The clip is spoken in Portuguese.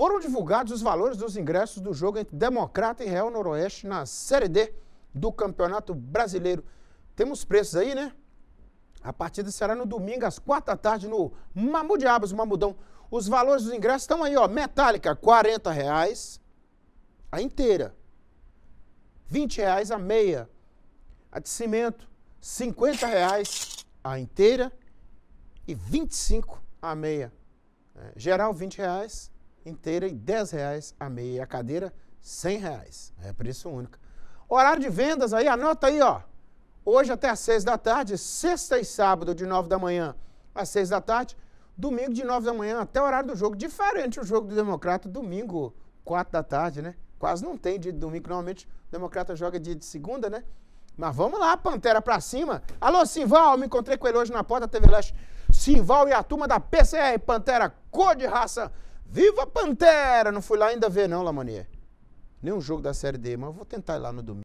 Foram divulgados os valores dos ingressos do jogo entre Democrata e Real Noroeste na Série D do Campeonato Brasileiro. Temos preços aí, né? A partida será no domingo às quatro da tarde no Mamudiabas, Mamudão. Os valores dos ingressos estão aí, ó. Metálica, 40 reais a inteira. 20 reais a meia. A de cimento, 50 reais a inteira e 25 a meia. É, geral, 20 reais inteira e 10 reais a meia. E a cadeira, 100 reais. É preço único. Horário de vendas aí, anota aí, ó. Hoje até às 6 da tarde, sexta e sábado de 9 da manhã às 6 da tarde, domingo de 9 da manhã até o horário do jogo. Diferente o jogo do Democrata, domingo, 4 da tarde, né? Quase não tem dia de domingo, normalmente o Democrata joga dia de segunda, né? Mas vamos lá, Pantera pra cima. Alô, Simval, me encontrei com ele hoje na porta da TV Leste. Simval e a turma da PCR, Pantera, cor de raça. Viva Pantera! Não fui lá ainda ver não, Lamanier. Nenhum jogo da Série D, mas vou tentar ir lá no domingo.